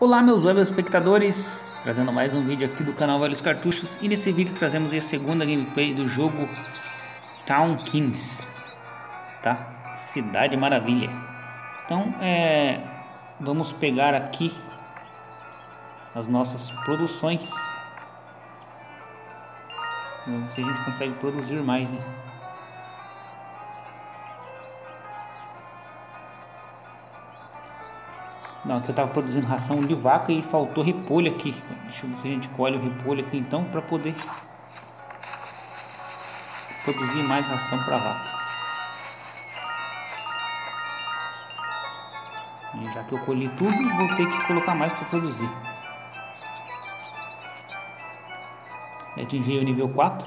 Olá meus web espectadores, trazendo mais um vídeo aqui do canal Velhos Cartuchos e nesse vídeo trazemos a segunda gameplay do jogo Town Kings, tá? Cidade Maravilha. Então é, vamos pegar aqui as nossas produções, vamos ver se a gente consegue produzir mais, né? Não, aqui eu tava produzindo ração de vaca e faltou repolho aqui. Deixa eu ver se a gente colhe o repolho aqui então para poder produzir mais ração para vaca. E já que eu colhi tudo, vou ter que colocar mais para produzir. Atingi o nível 4.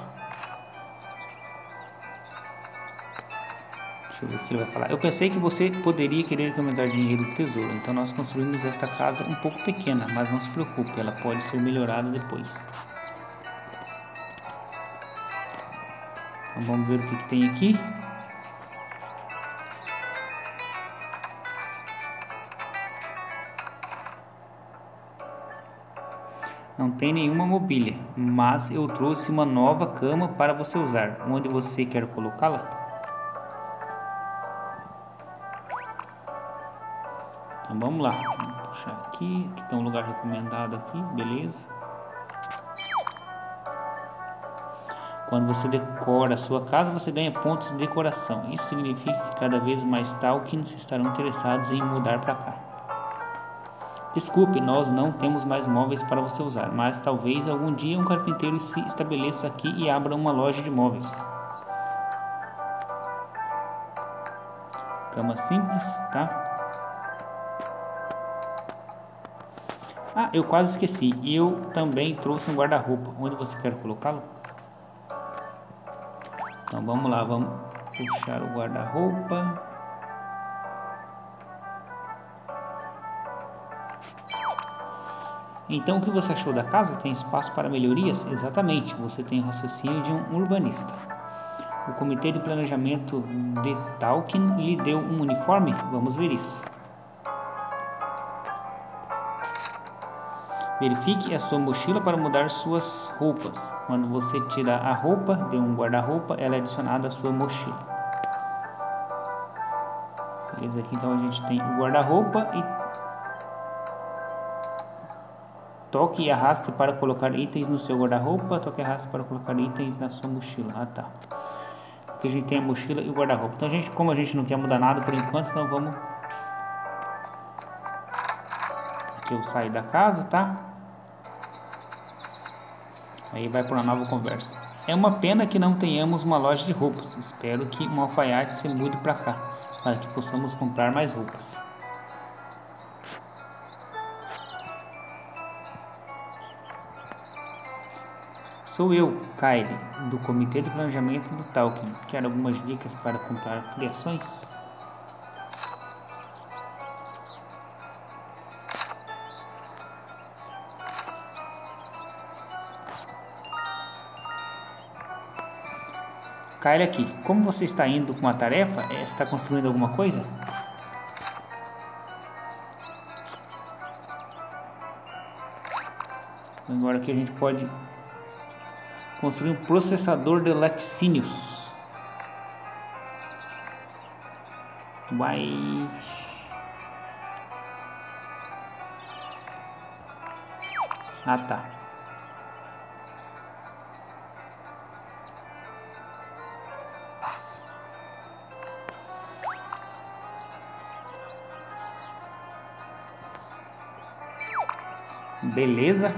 Deixa eu ver o que ele vai falar. Eu pensei que você poderia querer economizar dinheiro do tesouro, então nós construímos esta casa um pouco pequena, mas não se preocupe, ela pode ser melhorada depois. Então vamos ver o que, que tem aqui. Não tem nenhuma mobília, mas eu trouxe uma nova cama para você usar. Onde você quer colocá-la? Então vamos lá, vamos puxar aqui, aqui tem um lugar recomendado aqui, beleza. Quando você decora a sua casa, você ganha pontos de decoração. Isso significa que cada vez mais Talkins estarão interessados em mudar para cá. Desculpe, nós não temos mais móveis para você usar, mas talvez algum dia um carpinteiro se estabeleça aqui e abra uma loja de móveis. Cama simples, tá? Ah, eu quase esqueci. Eu também trouxe um guarda-roupa. Onde você quer colocá-lo? Então vamos lá, vamos puxar o guarda-roupa. Então o que você achou da casa? Tem espaço para melhorias? Exatamente, você tem o raciocínio de um urbanista. O comitê de planejamento de Tolkien lhe deu um uniforme? Vamos ver isso. Verifique a sua mochila para mudar suas roupas. Quando você tira a roupa de um guarda-roupa, ela é adicionada à sua mochila. Beleza, aqui então a gente tem o guarda-roupa e toque e arraste para colocar itens no seu guarda-roupa, toque e arraste para colocar itens na sua mochila. Ah, tá. Aqui a gente tem a mochila e o guarda-roupa. Então, a gente, como a gente não quer mudar nada por enquanto, então vamos Aqui eu saio da casa, tá? Aí vai para uma nova conversa. É uma pena que não tenhamos uma loja de roupas. Espero que um alfaiate se mude para cá, para que possamos comprar mais roupas. Sou eu, Kylie, do Comitê de Planejamento do Tolkien. Quer algumas dicas para comprar criações? Kyle aqui, como você está indo com a tarefa? É, está construindo alguma coisa? Agora aqui a gente pode construir um processador de laticínios. Vai... Ah tá. Beleza?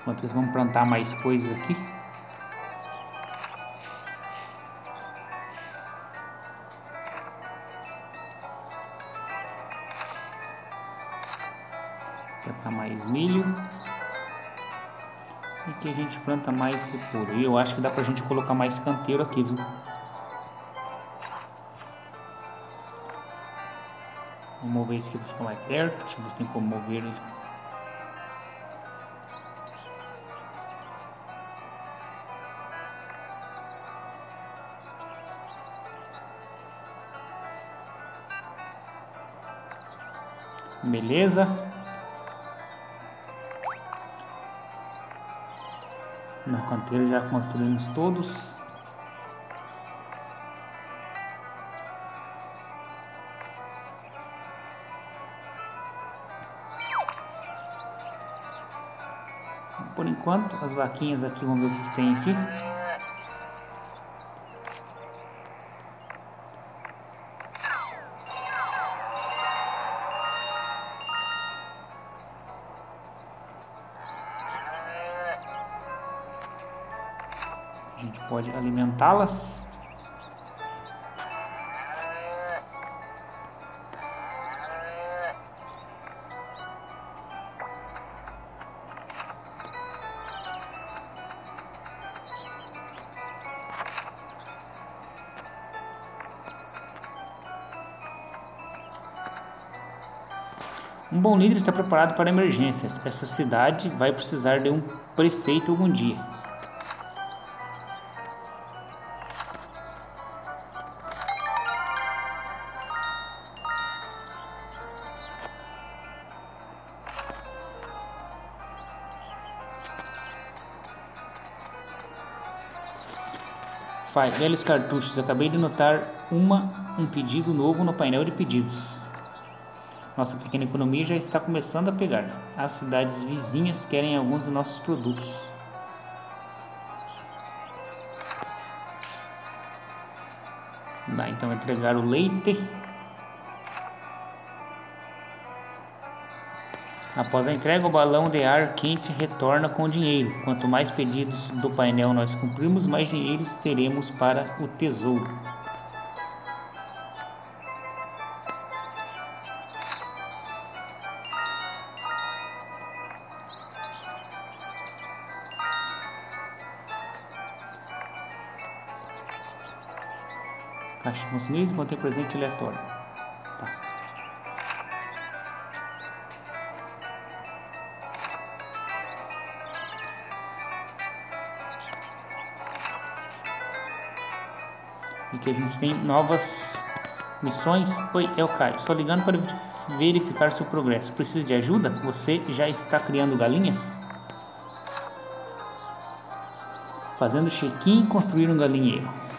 Enquanto vão plantar mais coisas aqui. A gente planta mais repolho. Eu acho que dá pra gente colocar mais canteiro aqui, viu? Vamos mover isso aqui para ficar mais perto. Deixa eu se tem como mover Beleza. Na canteira já construímos todos. Por enquanto, as vaquinhas aqui, vamos ver o que tem aqui. A gente pode alimentá-las. Um bom líder está preparado para emergências. Essa cidade vai precisar de um prefeito algum dia. Faz velhos cartuchos. Acabei de notar uma, um pedido novo no painel de pedidos. Nossa pequena economia já está começando a pegar. As cidades vizinhas querem alguns dos nossos produtos. Dá então entregar o leite. Após a entrega, o balão de ar quente retorna com dinheiro. Quanto mais pedidos do painel nós cumprirmos, mais dinheiro teremos para o tesouro. Caixa consumíveis, contém presente aleatório. E que a gente tem novas missões. Oi, é o Caio. Só ligando para verificar seu progresso. Precisa de ajuda? Você já está criando galinhas? Fazendo check-in e construir um galinheiro.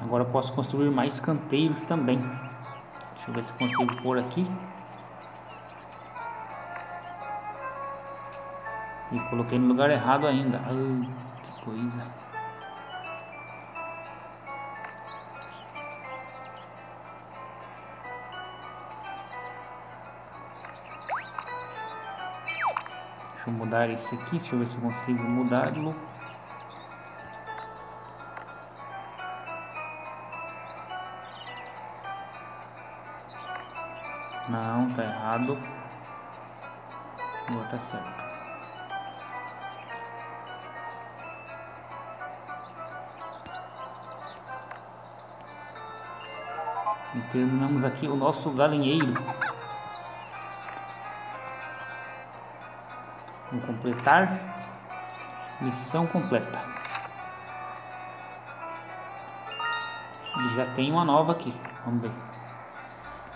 Agora eu posso construir mais canteiros também. Deixa eu ver se consigo pôr aqui. E coloquei no lugar errado ainda. Ai, que coisa. Deixa eu mudar esse aqui. Deixa eu ver se eu consigo mudá-lo. Errado. Tá certo. E terminamos aqui o nosso galinheiro. Vamos completar. Missão completa. E já tem uma nova aqui. Vamos ver.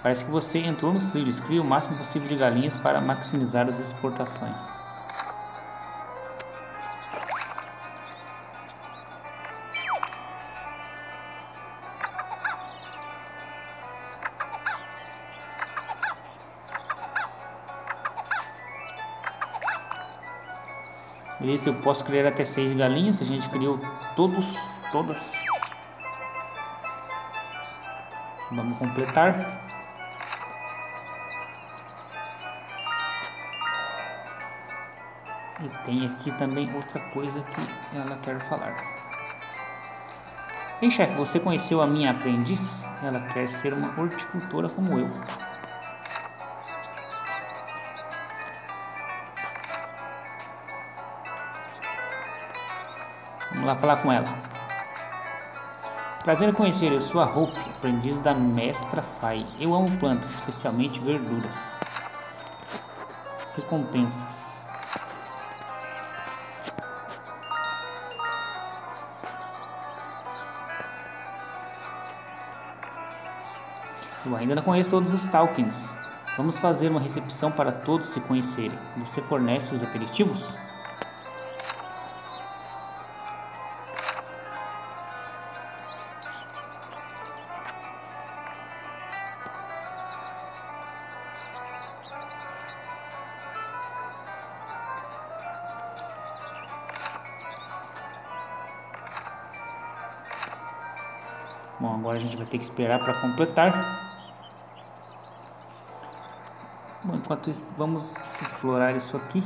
Parece que você entrou nos trilhos, cria o máximo possível de galinhas para maximizar as exportações. Beleza, eu posso criar até 6 galinhas, a gente criou todos, todas. Vamos completar. E tem aqui também outra coisa que ela quer falar. Bem, chefe, você conheceu a minha aprendiz? Ela quer ser uma horticultora como eu. Vamos lá falar com ela. Prazer em conhecer, eu sou a Hope, aprendiz da mestra Fai. Eu amo plantas, especialmente verduras. Recompensas. Eu ainda não conheço todos os Talkins. Vamos fazer uma recepção para todos se conhecerem. Você fornece os aperitivos? Bom, agora a gente vai ter que esperar para completar. Bom, enquanto isso, vamos explorar isso aqui.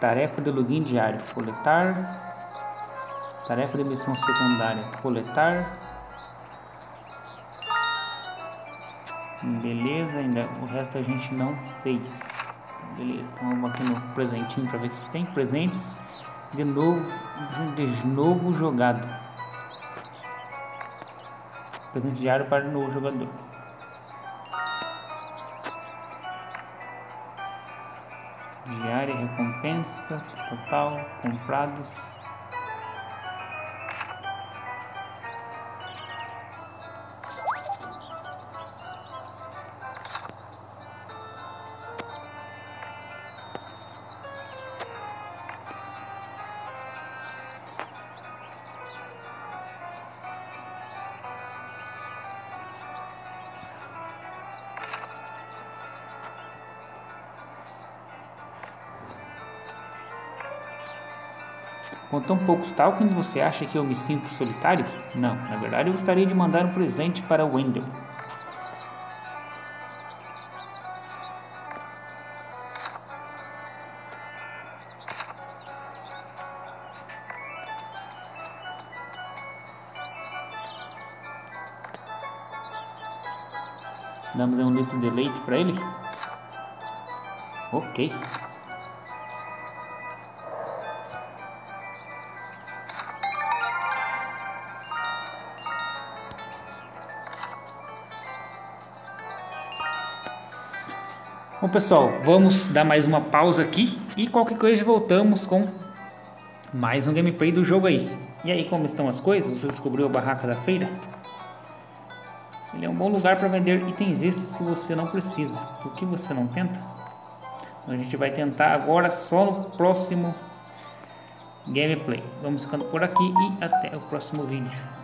Tarefa de login diário. Coletar. Tarefa de missão secundária. Coletar. Beleza, ainda o resto a gente não fez. Beleza, então vamos aqui no presentinho para ver se tem presentes de novo, de novo jogado. Presente diário para novo jogador. Recompensa, total, comprados. Com tão poucos tokens, você acha que eu me sinto solitário? Não, na verdade eu gostaria de mandar um presente para Wendell. Damos um litro de leite para ele? Ok. Bom pessoal, vamos dar mais uma pausa aqui e qualquer coisa voltamos com mais um gameplay do jogo aí. E aí, como estão as coisas? Você descobriu a barraca da feira? Ele é um bom lugar para vender itens esses que você não precisa. Por que você não tenta? A gente vai tentar agora só no próximo gameplay. Vamos ficando por aqui e até o próximo vídeo.